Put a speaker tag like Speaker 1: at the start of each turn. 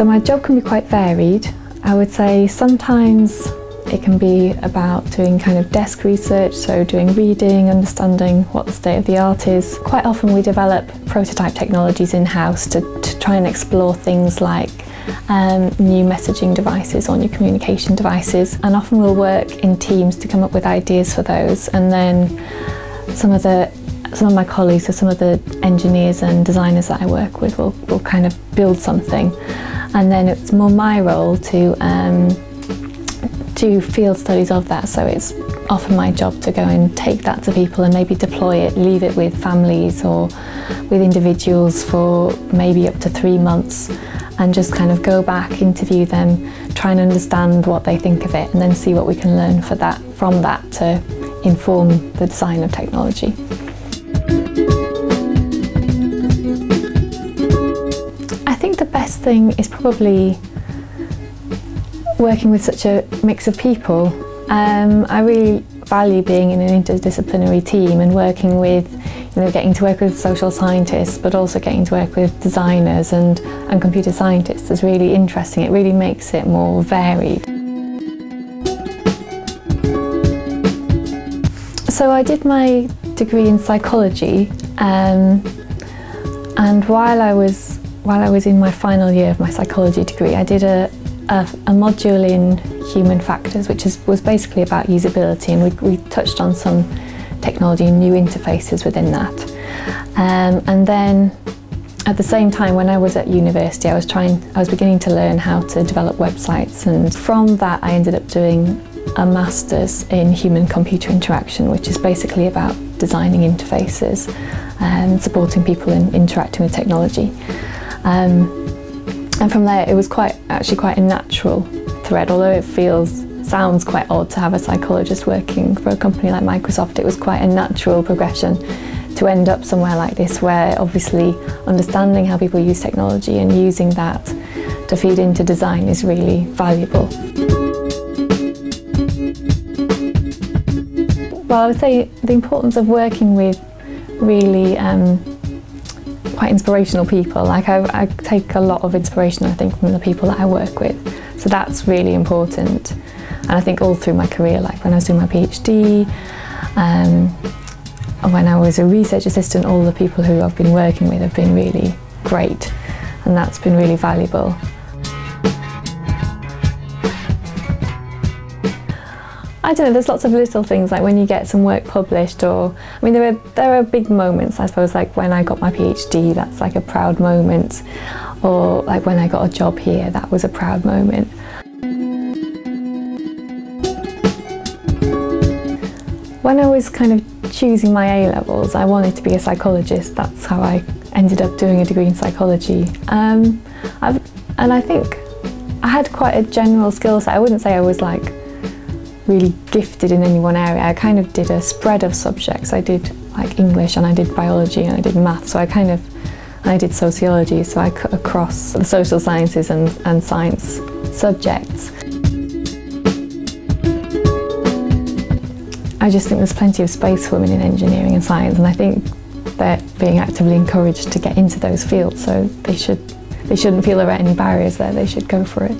Speaker 1: So my job can be quite varied. I would say sometimes it can be about doing kind of desk research, so doing reading, understanding what the state of the art is. Quite often we develop prototype technologies in-house to, to try and explore things like um, new messaging devices or new communication devices and often we'll work in teams to come up with ideas for those and then some of the some of my colleagues or some of the engineers and designers that I work with will, will kind of build something and then it's more my role to um, do field studies of that so it's often my job to go and take that to people and maybe deploy it, leave it with families or with individuals for maybe up to three months and just kind of go back, interview them, try and understand what they think of it and then see what we can learn for that, from that to inform the design of technology. Thing is probably working with such a mix of people. Um, I really value being in an interdisciplinary team and working with you know, getting to work with social scientists but also getting to work with designers and, and computer scientists is really interesting. It really makes it more varied. So I did my degree in psychology um, and while I was while I was in my final year of my psychology degree I did a, a, a module in human factors which is, was basically about usability and we, we touched on some technology and new interfaces within that. Um, and then at the same time when I was at university I was trying I was beginning to learn how to develop websites and from that I ended up doing a master's in human computer interaction which is basically about designing interfaces and supporting people in interacting with technology. Um, and from there it was quite actually quite a natural thread although it feels sounds quite odd to have a psychologist working for a company like Microsoft. It was quite a natural progression to end up somewhere like this where obviously understanding how people use technology and using that to feed into design is really valuable. Well, I would say the importance of working with really um, quite inspirational people. Like I, I take a lot of inspiration, I think, from the people that I work with. So that's really important. And I think all through my career, like when I was doing my PhD, um, when I was a research assistant, all the people who I've been working with have been really great and that's been really valuable. I don't know, there's lots of little things like when you get some work published or, I mean there are, there are big moments I suppose like when I got my PhD, that's like a proud moment or like when I got a job here, that was a proud moment. When I was kind of choosing my A-levels, I wanted to be a psychologist. That's how I ended up doing a degree in psychology. Um, and I think I had quite a general skill set. I wouldn't say I was like really gifted in any one area. I kind of did a spread of subjects. I did like English and I did biology and I did math. So I kind of, I did sociology. So I cut across the social sciences and, and science subjects. I just think there's plenty of space for women in engineering and science and I think they're being actively encouraged to get into those fields so they should they shouldn't feel there are any barriers there, they should go for it.